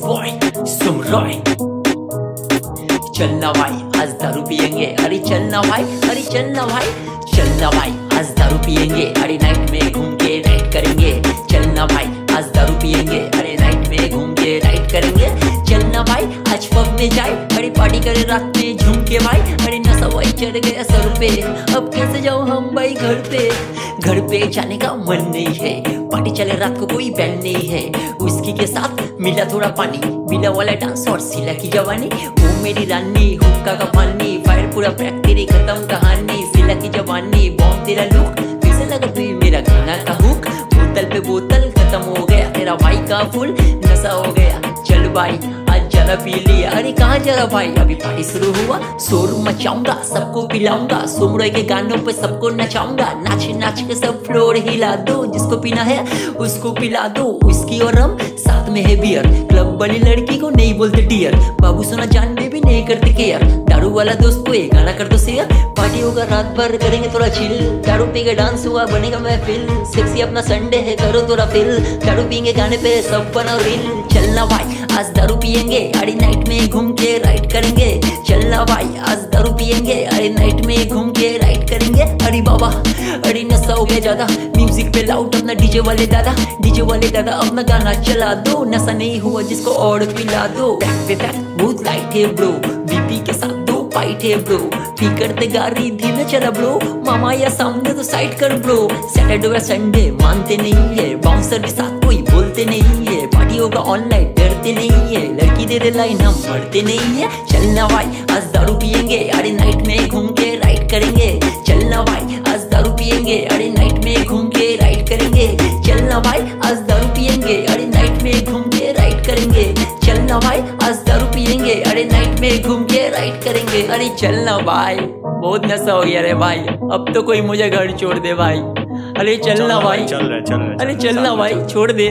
Boy सुन चलना भाई आज दारू पियेंगे अरे चलना भाई अरे चलना भाई चलना भाई आज दारू पियेंगे अरे नाइट में घूम के राइट करेंगे चलना भाई आज दारू पियेंगे अरे नाइट में घूम के राइट करेंगे में जाए। अरे पार्टी करे रात में झूम के भाई। अरे नशा वही चढ़ गया सर पे। अब कैसे जाऊँ हम भाई घर पे? घर पे जाने का मन नहीं है। पार्टी चले रात को कोई बैंड नहीं है। उसकी के साथ मिला थोड़ा पानी। मिला वाला डांस और सिला की जवानी वो मेरी रानी, हुक्का का पानी। फायर पूरा पैक तेरी खत्म कहानी। सिला की जवानी बॉम्ब तेरा लुक कैसे लगा भी मेरा गाना का हुक बोतल पे बोतल खत्म हो गया। तेरा भाई का फुल नशा हो गया। चल भाई। जरा पी लिया अरे कहाँ जरा भाई? अभी पार्टी शुरू हुआ। शोर मचाऊँगा, सबको पिलाऊँगा। सोमरोय के गानों पे सबको नचाऊँगा। नाच नाच के सब फ्लोर हिला दो। जिसको पीना है, उसको पिला दो। उसकी और हम साथ में है बियर क्लब वाली लड़की को नहीं बोलते डियर बाबू सोना जान भी नहीं करते केयर दारू वाला दोस्त को ये गाना कर दो शेयर पार्टी होगा, रात भर करेंगे थोड़ा चिल दारू पी के डांस हुआ, बनेगा महफिल। सेक्सी अपना संडे है, करो थोड़ा फिल दारू पियेंगे गाने पे सब बनाओ रील चलना भाई आज दारू पियेंगे, अरे नाइट में घूम के राइड करेंगे। चलना भाई, आज दारू पियेंगे, अरे नाइट में घूम के राइड करेंगे। अरे बाबा, अरे नशा हो गया ज़्यादा। म्यूज़िक पे लाउड अपना डीजे वाले दादा। डीजे वाले दादा, अपना गाना चला दो। नशा नहीं हुआ जिसको और पिला दो। बहुत लाइट है ब्रो बीपी के साथ दो फाइट है ब्रो पी करते गाड़ी, धीमे चला ब्रो मामा या सामने तो साइड कर ब्रो सैटरडे या संडे मानते नहीं है। बाउंसर के साथ कोई बोलते नहीं है। पार्टी होगा ऑनलाइन डरते नहीं है लड़की दे रहे लाइन हम मरते नहीं है। चलना भाई आज दारू पियेंगे अरे नाइट में घूम के राइड करेंगे चलना भाई आज दारू पियेंगे अरे नाइट में घूम के राइड करेंगे चलना भाई आज दारू पियेंगे अरे नाइट में घूम के राइड करेंगे चलना भाई आज दारू पियेंगे अरे नाइट में घूम के राइड करेंगे। अरे चलना भाई बहुत नशा हो गया रे भाई। अब तो कोई मुझे घर छोड़ दे भाई। अरे चलना भाई चल रहे चल रहे अरे चलना भाई छोड़ दे।